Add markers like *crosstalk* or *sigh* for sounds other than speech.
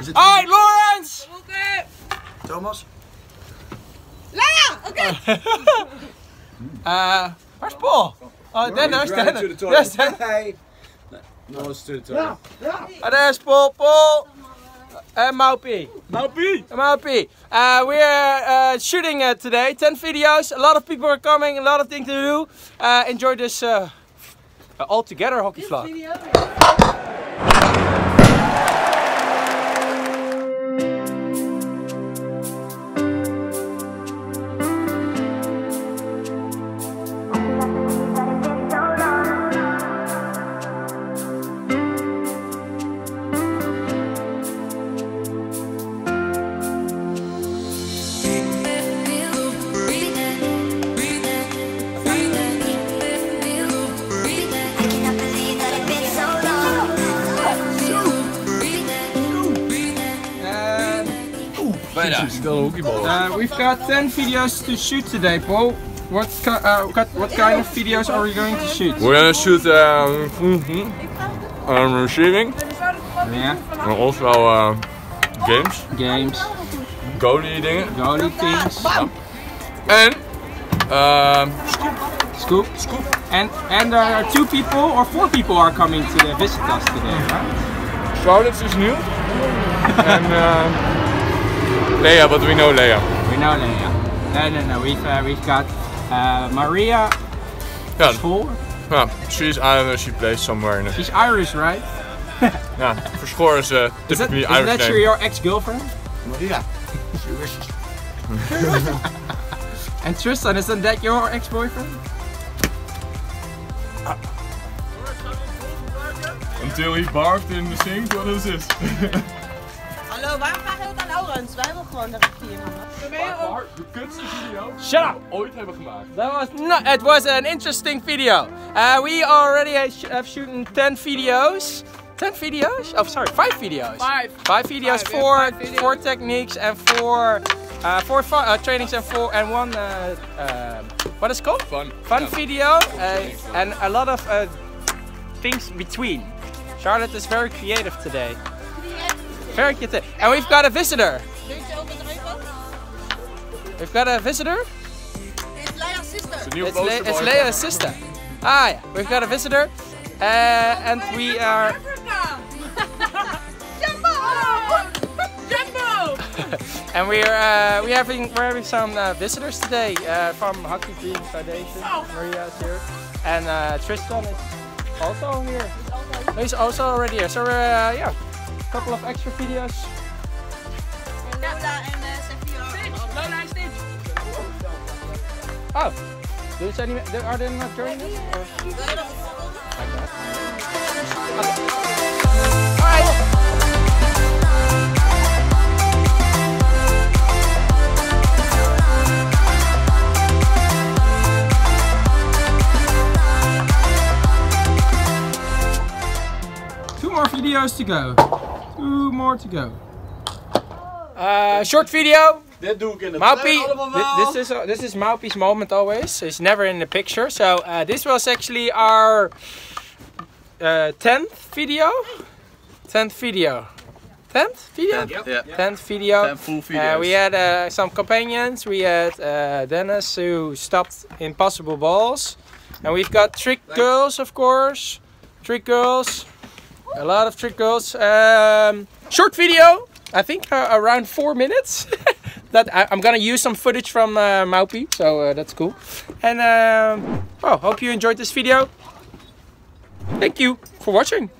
Is it Alright, Lawrence! Tomas? Lea! Okay. *laughs* Uh, where's Paul? Oh, Dennis, Right Dennis. to the Yes, toilet. Dennis. Hey. No, it's to the toilet. Oh, there's Paul, Paul. And Maupie. Maupie! Maupie. Uh, we're uh, shooting uh, today, 10 videos. A lot of people are coming, a lot of things to do. Uh, enjoy this uh, all together hockey vlog. Bijna. Stel een hockeybal. Uh, we've got 10 videos to shoot today, Paul. What, uh, what, what kind of videos are we going to shoot? We're gonna shoot um, um, receiving Yeah, and also uh, games, games, goalie dingen. goalie things, and um, scoop. And, and there are two people or four people are coming to visit us today, right? Charlotte is new. *laughs* en uh, Lea, but we know Lea. We know Leia. No, no, no. We've uh, we've got uh, Maria Ja, School. ja, she's I don't know, she plays somewhere in the... She's Irish, right? Ja, Verschoor is uh, Is that, typically is that name. your, your ex-girlfriend? Maria. She wishes. *laughs* And Tristan, isn't that your ex-boyfriend? Until he barfed in the sink, what is this? *laughs* Hallo, waarom vraag je dat aan Laurens? Wij hebben gewoon de handen. de kutste video Shut up! ooit hebben gemaakt. That was not. It was an interesting video. Uh, we already have, sh- have shooten ten videos. Ten videos? Oh, sorry, five videos. Five. Five videos, Five, we have four, techniques and four, uh, four uh, trainings and four and one. Uh, uh, what is it called? Fun. Fun video uh, and a lot of uh, things between. Charlotte is very creative today. Very creative. And we've got a visitor. Doe je het open drukken? We've got a visitor. It's Lea's sister. It's, Le- it's Lea's sister. Ah, yeah. We've got a visitor. Uh, and we are. Africa! *laughs* Jumbo! Jumbo! *laughs* And we're uh, we having we're having some uh, visitors today uh, from Hockey Dream Foundation. Maria is here, and uh, Tristan is also here. He's also already here. So uh, yeah, a couple of extra videos. En Lola en uh, Sophia. Lola en Stitch. Oh, do zijn die, are they not joining us? Videos to go. Two more to go. Uh, short video. Dit doe in het Maupie, this is uh, this is Maupie's moment always. He's never in the picture. So uh, this was actually our uh, tenth video. Tenth video. Tenth video. Ja. Tenth video. Ten full Uh, we had uh, some companions. We had uh, Dennis who stopped impossible balls, and we've got trick girls, of course. Trick girls. A lot of trick girls. Um, short video. I think uh, around four minutes. *laughs* that I, I'm gonna use some footage from uh, Maupie, so uh, that's cool. And um, well, hope you enjoyed this video. Thank you for watching.